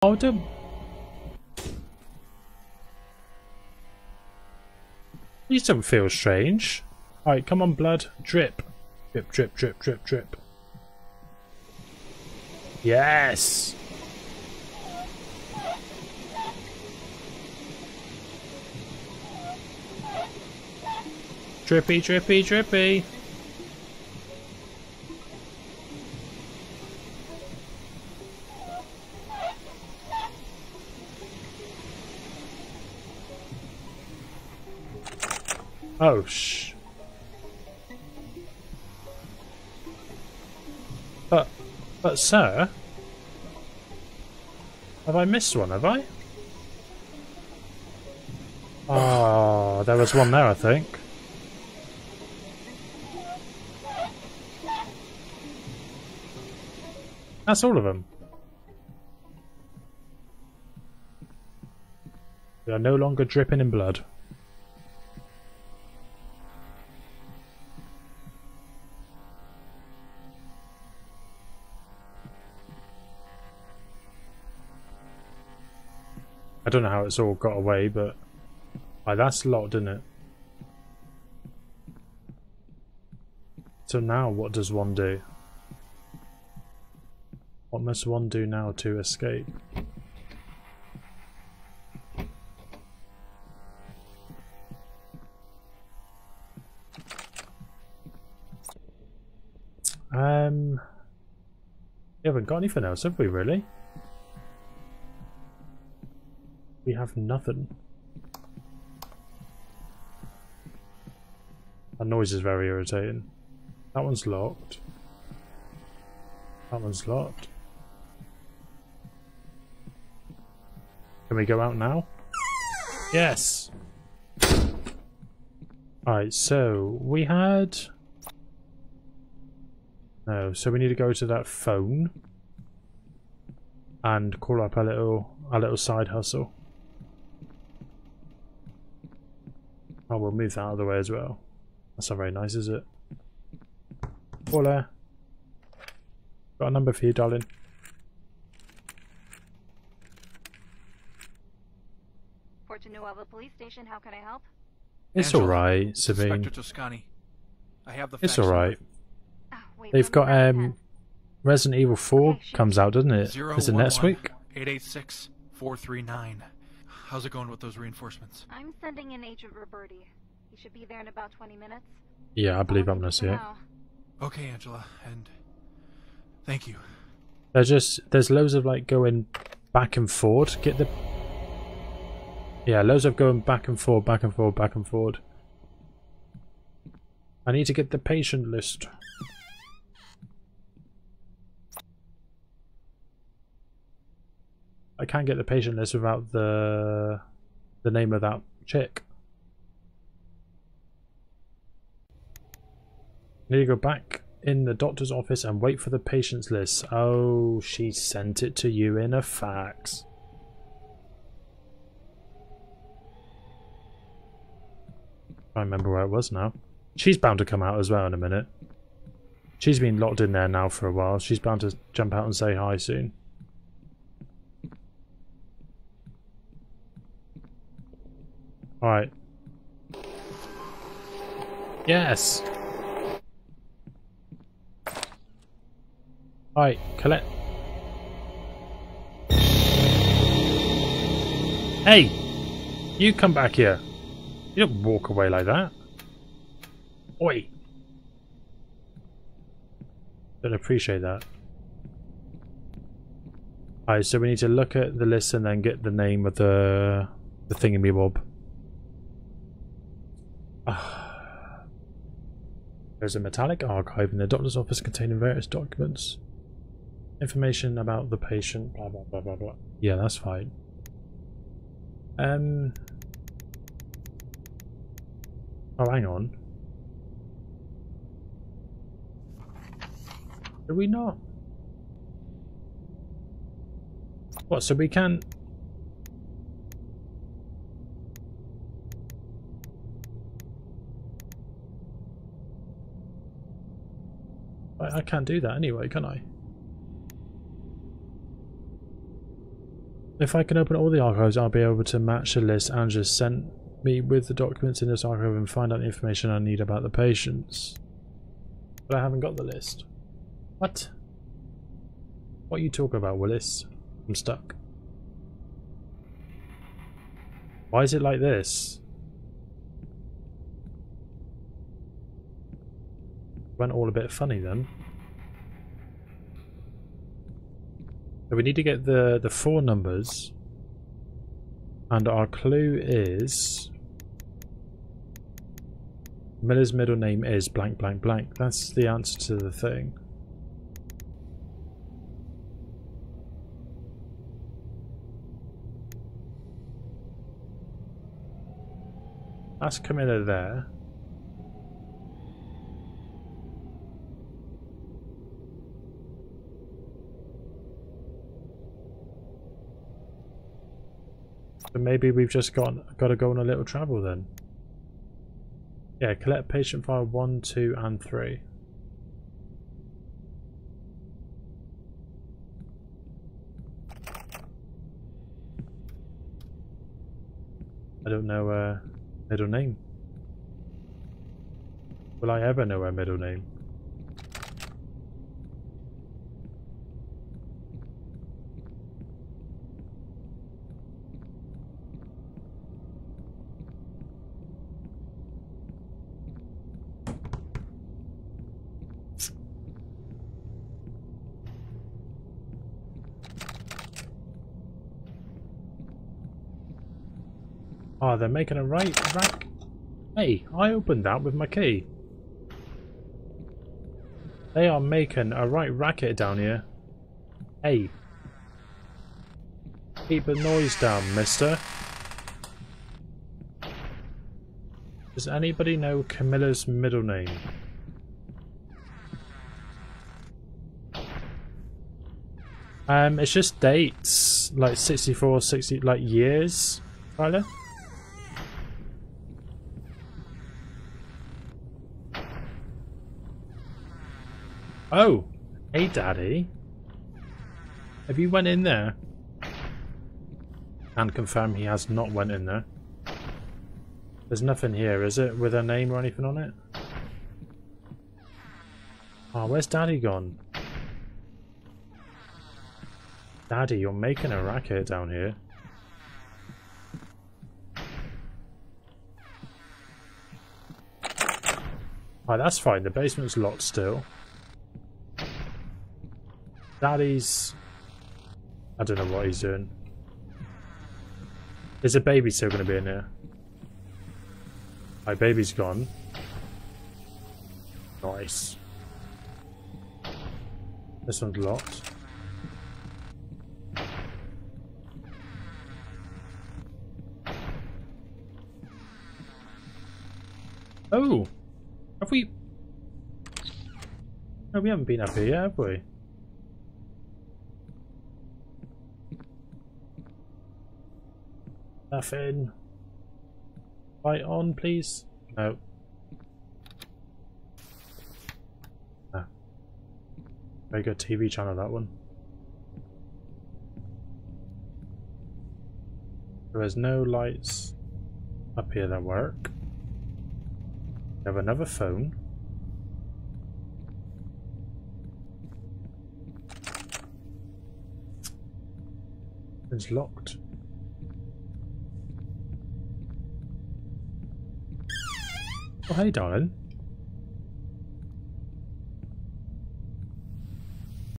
Don't... These don't feel strange. Alright, come on, blood. Drip. Drip, drip, drip, drip, drip. Yes! Drippy, drippy, drippy. Oh, shh. But, but sir? Have I missed one, have I? Oh, there was one there, I think. That's all of them. They are no longer dripping in blood. I don't know how it's all got away, but like, that's locked, isn't it? So now what does one do? What must one do now to escape? Um, we haven't got anything else, have we really? We have nothing. That noise is very irritating. That one's locked. That one's locked. Can we go out now? Yes! Alright, so we had... No, so we need to go to that phone and call up a little a little side hustle. Oh, we'll move that out of the way as well. That's not very nice, is it? Paula. Got a number for you, darling. Porto Nuova Police Station, how can I help? It's alright, Sabine. Inspector Toscani. I have the It's alright. Oh, They've got um pen. Resident Evil 4 Okay, comes out, doesn't it? Zero Is it one next one week? eight eight six four three nine. How's it going with those reinforcements? I'm sending in Agent Roberti. He should be there in about 20 minutes. Yeah, I believe I'll I'm gonna see for it. Okay, Angela, and thank you. There's just there's loads of like going back and forward. Get the yeah, loads of going back and forward, back and forward, back and forward. I need to get the patient list. I can't get the patient list without the the name of that chick. Need to go back in the doctor's office and wait for the patient's list. Oh, she sent it to you in a fax. I remember where it was now. She's bound to come out as well in a minute. She's been locked in there now for a while. She's bound to jump out and say hi soon. Alright. Yes! Alright, collect. Hey! You come back here. You don't walk away like that. Oi! Don't appreciate that. Alright, so we need to look at the list and then get the name of the the thingamabob. Ah. There's a metallic archive in the doctor's office containing various documents. Information about the patient, blah blah blah blah blah. Yeah, that's fine. Um. Oh, hang on. Do we not? What, so we can... I, I can't do that anyway, can I? If I can open all the archives, I'll be able to match the list Angela sent me with the documents in this archive and find out the information I need about the patients. But I haven't got the list. What? What are you talking about, Willis? I'm stuck. Why is it like this? Went all a bit funny then. So we need to get the, the four numbers. And our clue is... Miller's middle name is blank blank blank. That's the answer to the thing. That's Camilla there. Maybe we've just got got to go on a little travel then. Yeah, collect patient file 1, 2 and 3. I don't know her middle name. Will I ever know her middle name? Oh, they're making a right rack. Hey, I opened that with my key. They are making a right racket down here. Hey. Keep the noise down, mister. Does anybody know Camilla's middle name? Um, it's just dates, like 64, 60, like years, Tyler? Oh, hey daddy. Have you went in there? And confirm he has not went in there. There's nothing here, is it? With a name or anything on it? Oh, where's daddy gone? Daddy, you're making a racket down here. Oh, that's fine. The basement's locked still. Daddy's... I don't know what he's doing. Is a baby still going to be in here? My baby's gone. Nice. This one's locked. Oh! Have we... No, we haven't been up here yet, have we? Nothing. Light on, please. No. Ah. Very good TV channel, that one. There's no lights up here that work. We have another phone. It's locked. Oh, hey, darling.